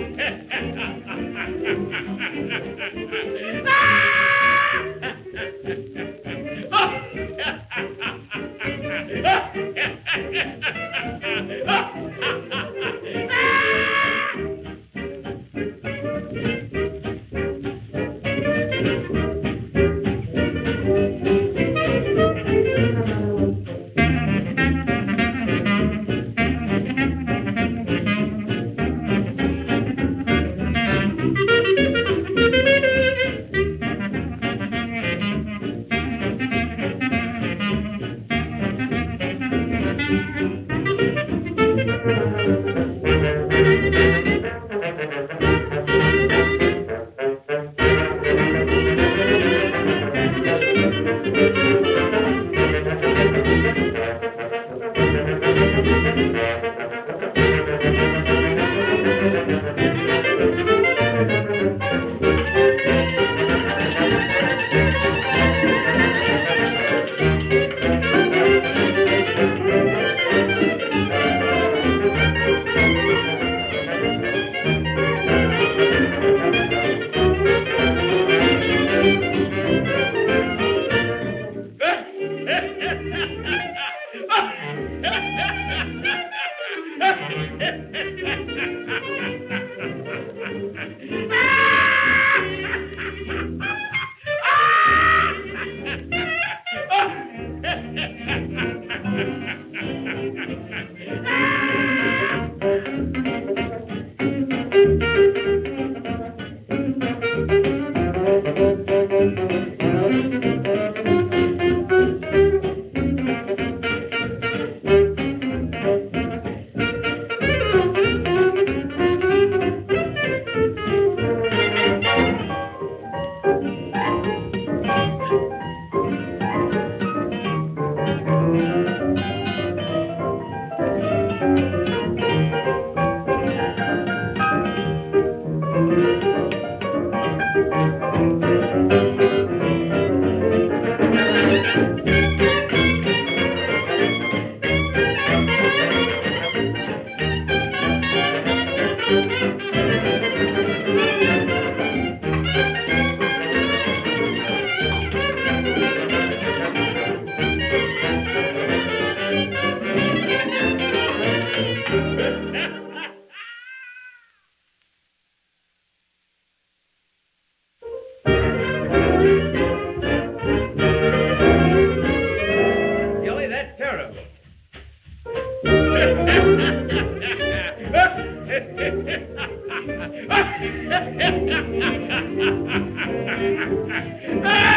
Yeah. that's terrible. ah!